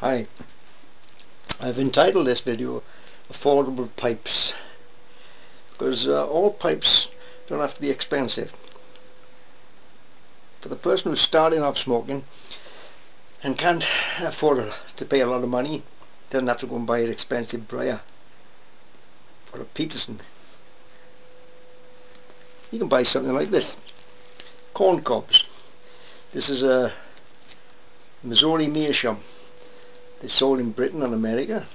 Hi, I've entitled this video Affordable Pipes because uh, all pipes don't have to be expensive. For the person who's starting off smoking and can't afford to pay a lot of money, doesn't have to go and buy an expensive briar or a Peterson. You can buy something like this. Corn cobs. This is a Missouri Meerschaum. They're sold in Britain and America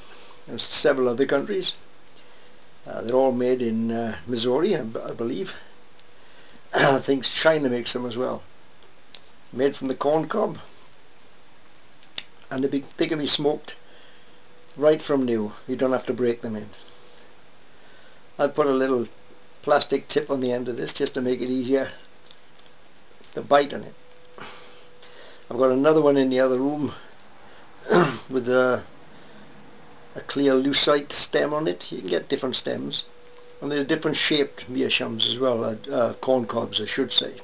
and several other countries. Uh, they're all made in uh, Missouri, I, believe. I think China makes them as well. Made from the corn cob. And they, be, they can be smoked right from new. You don't have to break them in. I've put a little plastic tip on the end of this just to make it easier to bite on it. I've got another one in the other room with a, a clear lucite stem on it. You can get different stems. And they're different shaped meerschaums as well, uh, uh, corn cobs I should say.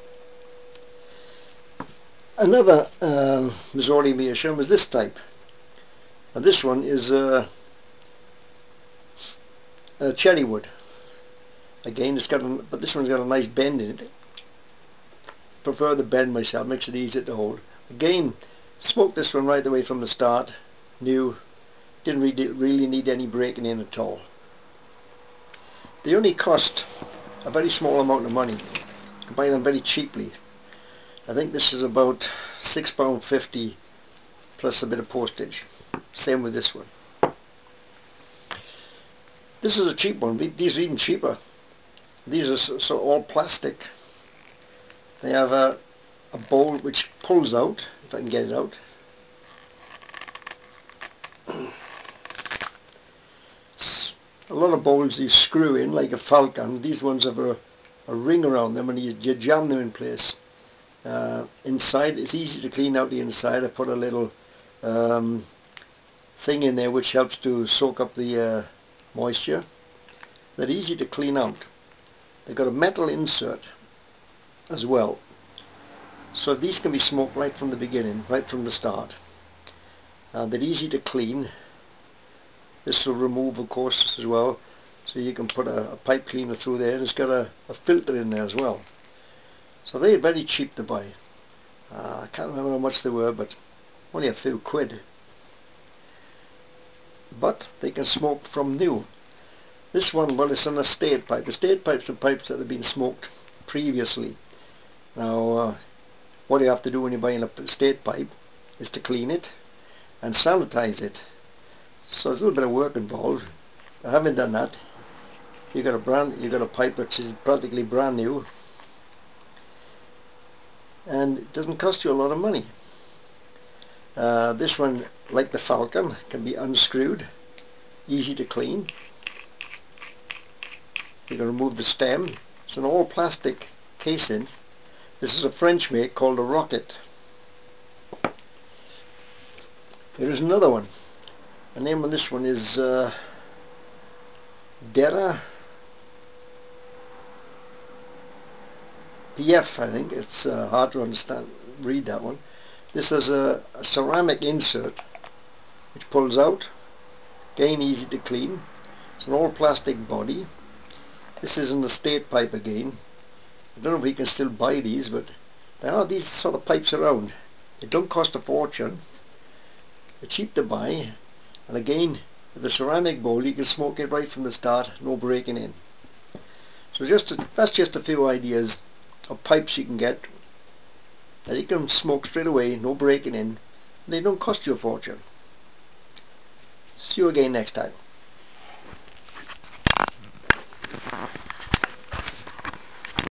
Another uh, Missouri meerschaum is this type. And this one is uh, a cherry wood. Again, it's got, a, but this one's got a nice bend in it. Prefer the bend myself, makes it easier to hold. Again, Smoked this one right away from the start. New. Didn't really, really need any breaking in at all. They only cost a very small amount of money. You can buy them very cheaply. I think this is about £6.50 plus a bit of postage. Same with this one. This is a cheap one. These are even cheaper. These are so, so all plastic. They have a, a bowl which pulls out if I can get it out. a lot of bowls you screw in like a falcon. These ones have a, a ring around them and you, you jam them in place. Uh, inside, it's easy to clean out the inside. I put a little um, thing in there which helps to soak up the uh, moisture. They're easy to clean out. They've got a metal insert as well so these can be smoked right from the beginning, right from the start. Uh, they're easy to clean. This will remove of course as well. So you can put a, a pipe cleaner through there and it's got a, a, filter in there as well. So they're very cheap to buy. Uh, I can't remember how much they were but only a few quid. But they can smoke from new. This one, well it's an estate pipe. Estate pipes are pipes that have been smoked previously. Now uh, what you have to do when you're buying a state pipe is to clean it and sanitize it. So there's a little bit of work involved. I haven't done that. You got a brand, you got a pipe which is practically brand new, and it doesn't cost you a lot of money. Uh, this one, like the Falcon, can be unscrewed, easy to clean. You can remove the stem. It's an all plastic casing this is a French make called a rocket. There is another one. The name of this one is uh, Dera PF, I think. It's uh, hard to understand, read that one. This is a, a ceramic insert which pulls out. Again, easy to clean. It's an all plastic body. This is an estate pipe again. I don't know if you can still buy these, but there are these sort of pipes around. They don't cost a fortune. They're cheap to buy. And again, with a ceramic bowl, you can smoke it right from the start, no breaking in. So just that's just a few ideas of pipes you can get that you can smoke straight away, no breaking in. They don't cost you a fortune. See you again next time.